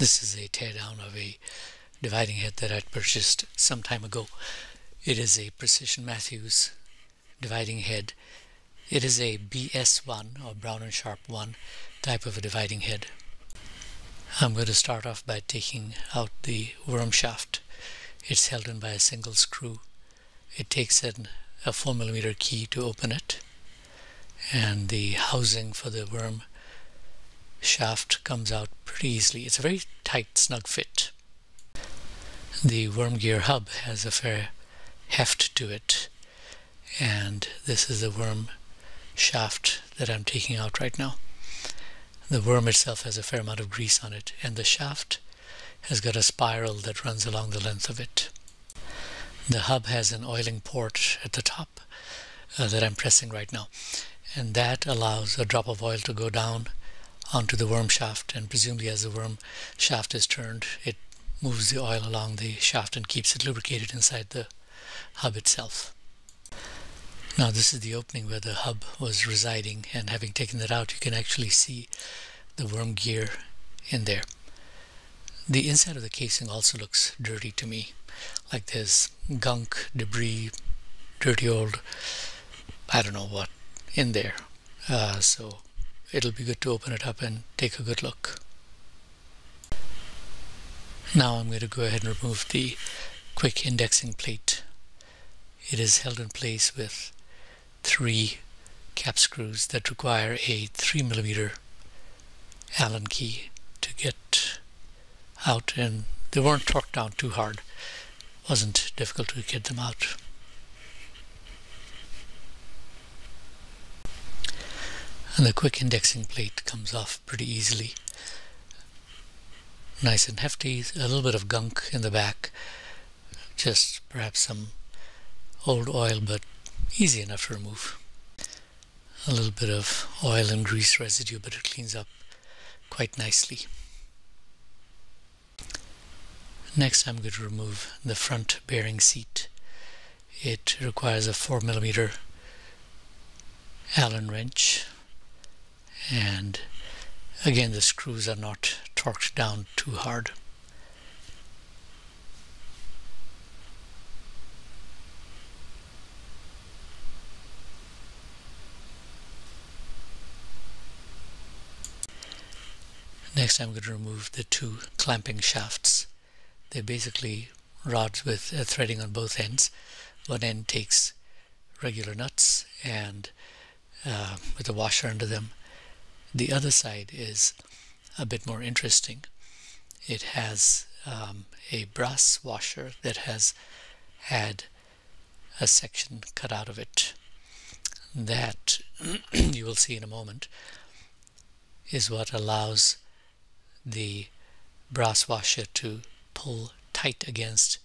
This is a teardown of a dividing head that I'd purchased some time ago. It is a Precision Matthews dividing head. It is a BS1 or Brown and Sharp 1 type of a dividing head. I'm going to start off by taking out the worm shaft. It's held in by a single screw. It takes in a 4mm key to open it and the housing for the worm shaft comes out pretty easily. It's a very tight, snug fit. The worm gear hub has a fair heft to it, and this is the worm shaft that I'm taking out right now. The worm itself has a fair amount of grease on it, and the shaft has got a spiral that runs along the length of it. The hub has an oiling port at the top uh, that I'm pressing right now, and that allows a drop of oil to go down onto the worm shaft and presumably as the worm shaft is turned it moves the oil along the shaft and keeps it lubricated inside the hub itself. Now this is the opening where the hub was residing and having taken that out you can actually see the worm gear in there. The inside of the casing also looks dirty to me like there's gunk, debris, dirty old I don't know what in there. Uh, so it'll be good to open it up and take a good look. Now I'm going to go ahead and remove the quick indexing plate. It is held in place with three cap screws that require a 3 millimeter Allen key to get out and they weren't torqued down too hard. It wasn't difficult to get them out. And the quick indexing plate comes off pretty easily. Nice and hefty a little bit of gunk in the back just perhaps some old oil but easy enough to remove. A little bit of oil and grease residue but it cleans up quite nicely. Next I'm going to remove the front bearing seat. It requires a 4 millimeter Allen wrench and again the screws are not torqued down too hard. Next I'm going to remove the two clamping shafts. They're basically rods with uh, threading on both ends. One end takes regular nuts and uh, with a washer under them the other side is a bit more interesting. It has um, a brass washer that has had a section cut out of it. That, you will see in a moment, is what allows the brass washer to pull tight against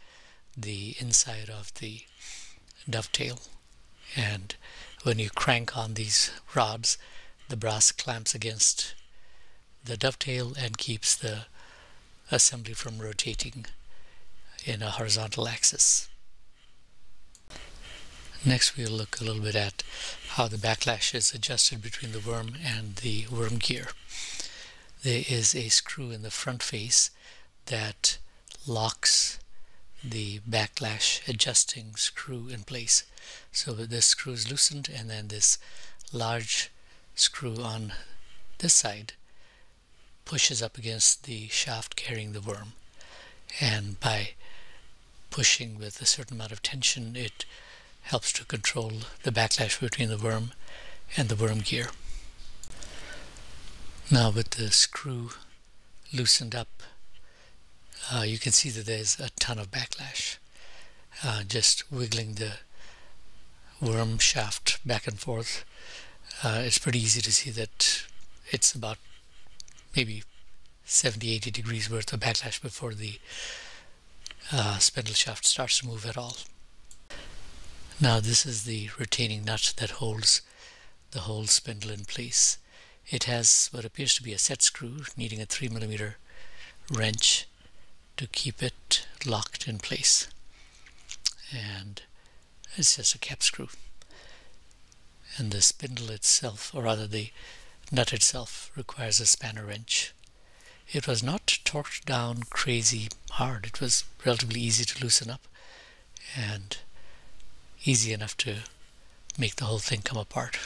the inside of the dovetail. And when you crank on these rods, the brass clamps against the dovetail and keeps the assembly from rotating in a horizontal axis. Next we'll look a little bit at how the backlash is adjusted between the worm and the worm gear. There is a screw in the front face that locks the backlash adjusting screw in place. So this screw is loosened and then this large screw on this side pushes up against the shaft carrying the worm and by pushing with a certain amount of tension it helps to control the backlash between the worm and the worm gear. Now with the screw loosened up uh, you can see that there's a ton of backlash uh, just wiggling the worm shaft back and forth uh, it's pretty easy to see that it's about maybe 70 80 degrees worth of backlash before the uh, spindle shaft starts to move at all. Now this is the retaining nut that holds the whole spindle in place. It has what appears to be a set screw needing a 3 millimeter wrench to keep it locked in place and it's just a cap screw and the spindle itself, or rather the nut itself, requires a spanner wrench. it was not torqued down crazy hard. It was relatively easy to loosen up and easy enough to make the whole thing come apart.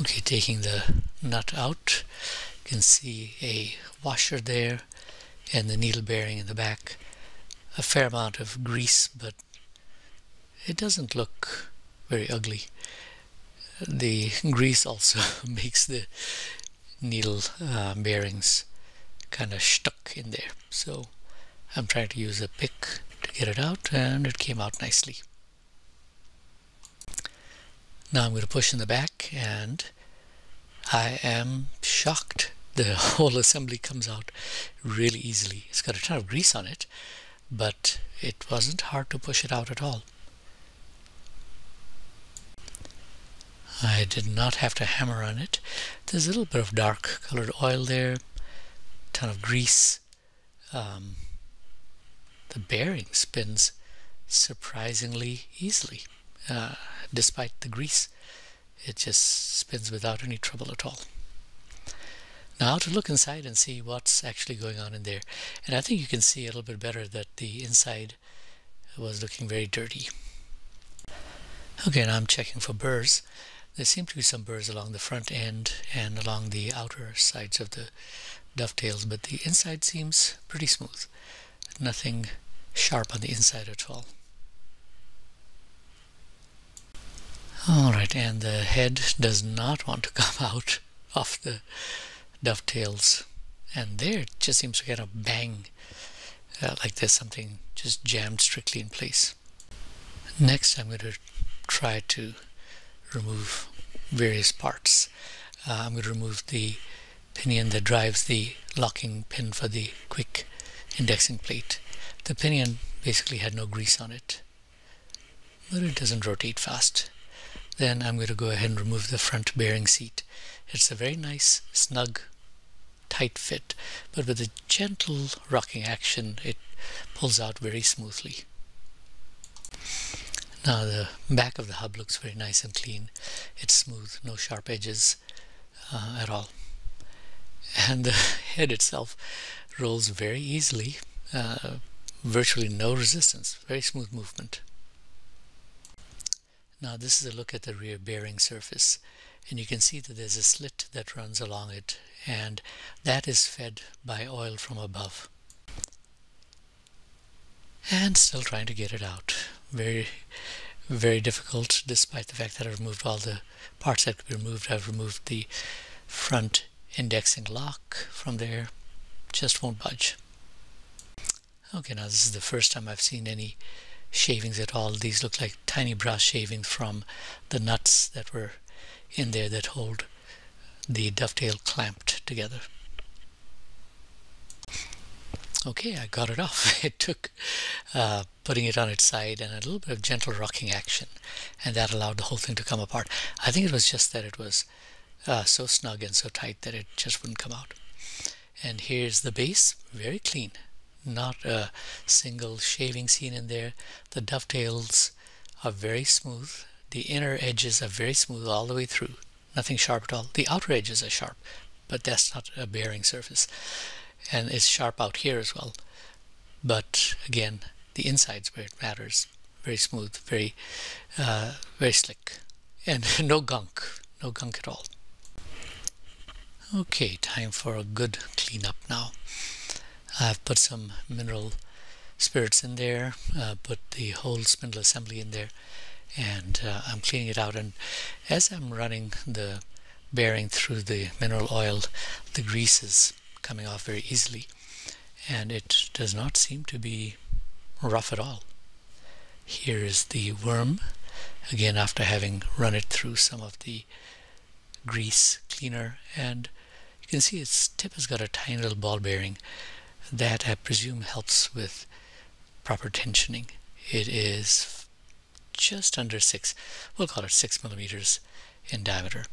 Okay, taking the nut out, you can see a washer there and the needle bearing in the back. A fair amount of grease, but it doesn't look very ugly. The grease also makes the needle uh, bearings kind of stuck in there. So I'm trying to use a pick to get it out and it came out nicely. Now I'm going to push in the back and I am shocked. The whole assembly comes out really easily. It's got a ton of grease on it, but it wasn't hard to push it out at all. I did not have to hammer on it. There's a little bit of dark colored oil there, ton of grease. Um, the bearing spins surprisingly easily uh, despite the grease. It just spins without any trouble at all. Now to look inside and see what's actually going on in there. And I think you can see a little bit better that the inside was looking very dirty. Okay now I'm checking for burrs there seem to be some burrs along the front end and along the outer sides of the dovetails but the inside seems pretty smooth nothing sharp on the inside at all Alright, and the head does not want to come out of the dovetails. And there it just seems to kind of bang, uh, like there's something just jammed strictly in place. Next I'm going to try to remove various parts. Uh, I'm going to remove the pinion that drives the locking pin for the quick indexing plate. The pinion basically had no grease on it, but it doesn't rotate fast. Then I'm going to go ahead and remove the front bearing seat. It's a very nice, snug, tight fit, but with a gentle rocking action, it pulls out very smoothly. Now the back of the hub looks very nice and clean. It's smooth, no sharp edges uh, at all. And the head itself rolls very easily, uh, virtually no resistance, very smooth movement. Now this is a look at the rear bearing surface and you can see that there's a slit that runs along it and that is fed by oil from above. And still trying to get it out. Very, very difficult despite the fact that I've removed all the parts that could be removed. I've removed the front indexing lock from there. Just won't budge. Okay, now this is the first time I've seen any shavings at all. These look like tiny brass shavings from the nuts that were in there that hold the dovetail clamped together. Okay, I got it off. It took uh, putting it on its side and a little bit of gentle rocking action, and that allowed the whole thing to come apart. I think it was just that it was uh, so snug and so tight that it just wouldn't come out. And here's the base, very clean not a single shaving seen in there. The dovetails are very smooth. The inner edges are very smooth all the way through. Nothing sharp at all. The outer edges are sharp, but that's not a bearing surface. And it's sharp out here as well. But again, the inside's where it matters. Very smooth, very, uh, very slick. And no gunk, no gunk at all. Okay, time for a good cleanup now. I've put some mineral spirits in there, uh, put the whole spindle assembly in there, and uh, I'm cleaning it out. And as I'm running the bearing through the mineral oil, the grease is coming off very easily, and it does not seem to be rough at all. Here is the worm, again after having run it through some of the grease cleaner, and you can see its tip has got a tiny little ball bearing that I presume helps with proper tensioning. It is just under six, we'll call it six millimeters in diameter.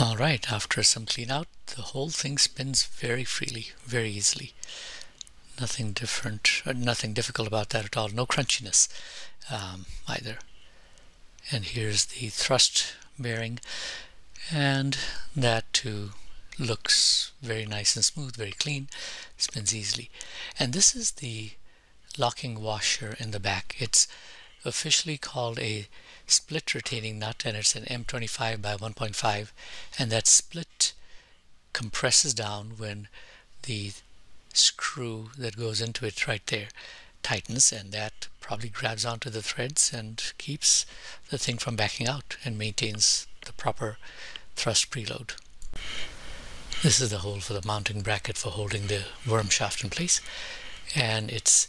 All right, after some clean out, the whole thing spins very freely, very easily. Nothing different, uh, nothing difficult about that at all. No crunchiness um, either. And here's the thrust bearing, and that too looks very nice and smooth, very clean, spins easily. And this is the locking washer in the back. It's officially called a split retaining nut and it's an M25 by 1.5 and that split compresses down when the screw that goes into it right there tightens and that probably grabs onto the threads and keeps the thing from backing out and maintains the proper thrust preload. This is the hole for the mounting bracket for holding the worm shaft in place and it's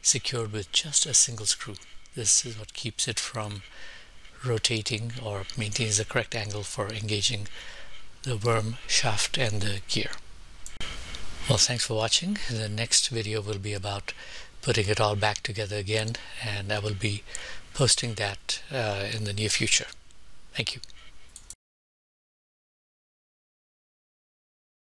secured with just a single screw. This is what keeps it from rotating or maintains the correct angle for engaging the worm shaft and the gear. Well, thanks for watching. The next video will be about putting it all back together again, and I will be posting that uh, in the near future. Thank you.